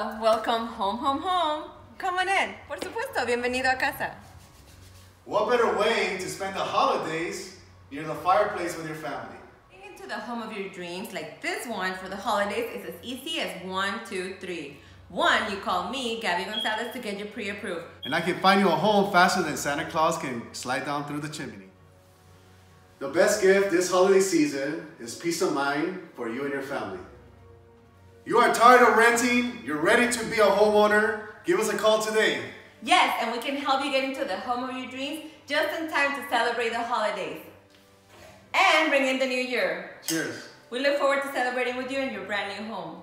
Hello, welcome home, home, home. Come on in. Por supuesto, bienvenido a casa. What better way to spend the holidays near the fireplace with your family? Getting into the home of your dreams like this one for the holidays is as easy as one, two, three. One, you call me, Gabby Gonzalez, to get you pre-approved. And I can find you a home faster than Santa Claus can slide down through the chimney. The best gift this holiday season is peace of mind for you and your family. You are tired of renting, you're ready to be a homeowner, give us a call today. Yes, and we can help you get into the home of your dreams just in time to celebrate the holidays. And bring in the new year. Cheers. We look forward to celebrating with you in your brand new home.